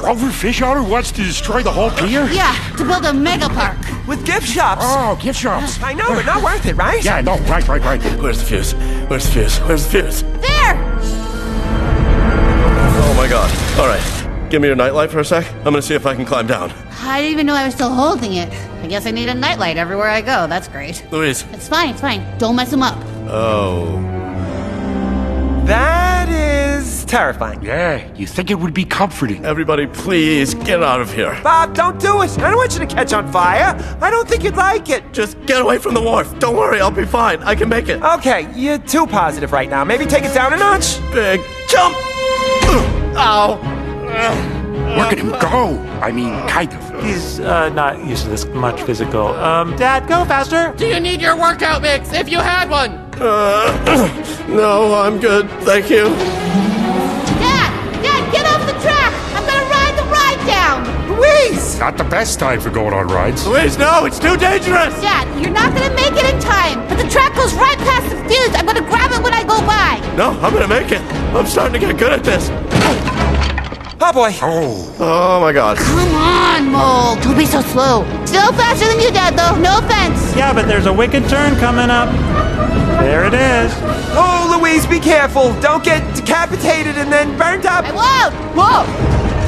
Grover Fischoeder wants to destroy the whole pier? Yeah, to build a mega park. With gift shops. Oh, gift shops. I know, but not worth it, right? Yeah, no, right, right, right. Where's the fuse? Where's the fuse? Where's the fuse? There! Oh my god. Alright. Give me your nightlight for a sec. I'm gonna see if I can climb down. I didn't even know I was still holding it. I guess I need a nightlight everywhere I go. That's great. Louise. It's fine, it's fine. Don't mess him up. Oh. That is terrifying. Yeah, you think it would be comforting. Everybody, please get out of here. Bob, don't do it. I don't want you to catch on fire. I don't think you'd like it. Just get away from the wharf. Don't worry, I'll be fine. I can make it. Okay, you're too positive right now. Maybe take it down a notch. Big jump! Ow! Look at him go. I mean, kind of. He's uh, not used to this much physical. Um, Dad, go faster. Do you need your workout mix if you had one? Uh, no, I'm good. Thank you. Down! Louise! Not the best time for going on rides. Louise, no, it's too dangerous! Dad, you're not gonna make it in time, but the track goes right past the fuse. I'm gonna grab it when I go by. No, I'm gonna make it. I'm starting to get good at this. Oh boy. Oh, Oh my god. Come on, Mole. Don't be so slow. Still faster than you, Dad, though. No offense. Yeah, but there's a wicked turn coming up. There it is. Oh, Louise, be careful. Don't get decapitated and then burned up. I won't. Whoa.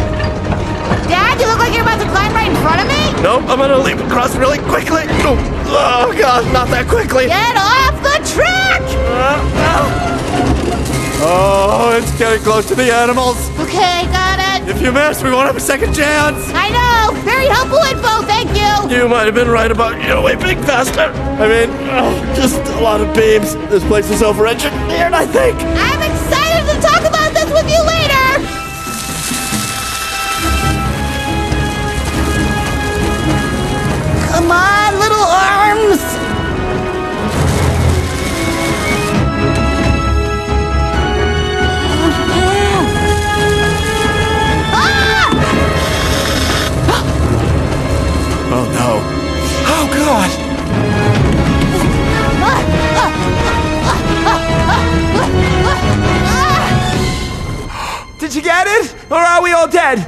Dad, you look like you're about to climb right in front of me. Nope, I'm gonna leap across really quickly. Oh, oh god, not that quickly. Get off the track! Uh, uh, oh, it's getting close to the animals. Okay, got it. If you miss, we won't have a second chance. I know. Very helpful info. Thank you. You might have been right about you know, being faster. I mean, oh, just a lot of beams. This place is over-engineered, I think. I'm all dead?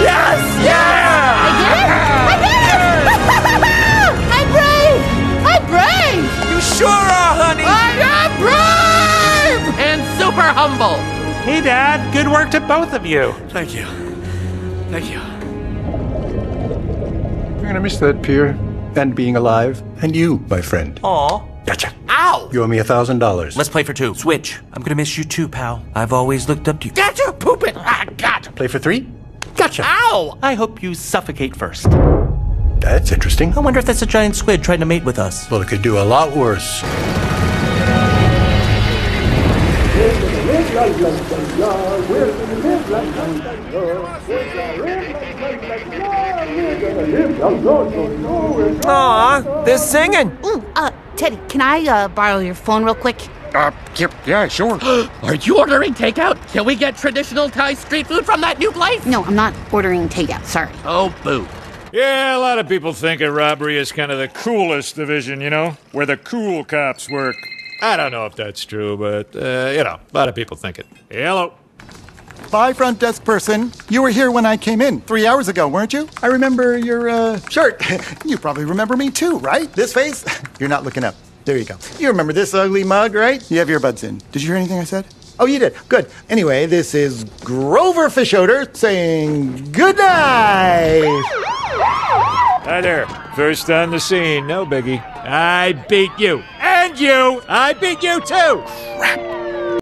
Yes! Yeah! I did it! I did it! I'm brave! I'm brave! You sure are, honey. I am brave and super humble. Hey, Dad. Good work to both of you. Thank you. Thank you. You're gonna miss that pier and being alive, and you, my friend. Aw. Gotcha. Ow! You owe me a thousand dollars. Let's play for two. Switch. I'm gonna miss you too, pal. I've always looked up to you. Gotcha! Poop it! Ah, God! play for three. Gotcha. Ow! I hope you suffocate first. That's interesting. I wonder if that's a giant squid trying to mate with us. Well, it could do a lot worse. Aw, they're singing. Ooh, uh, Teddy, can I uh, borrow your phone real quick? uh, yeah, yeah, sure. Are you ordering takeout? Can we get traditional Thai street food from that new place? No, I'm not ordering takeout. Sorry. Oh, boo. Yeah, a lot of people think of robbery as kind of the coolest division, you know, where the cool cops work. I don't know if that's true, but, uh, you know, a lot of people think it. Hello. Bye, front desk person. You were here when I came in three hours ago, weren't you? I remember your uh, shirt. you probably remember me too, right? This face? You're not looking up. There you go. You remember this ugly mug, right? You have earbuds in. Did you hear anything I said? Oh, you did. Good. Anyway, this is Grover Fischoeder saying good night. Hi there. First on the scene, no biggie. I beat you. And you! I beat you too! Crap.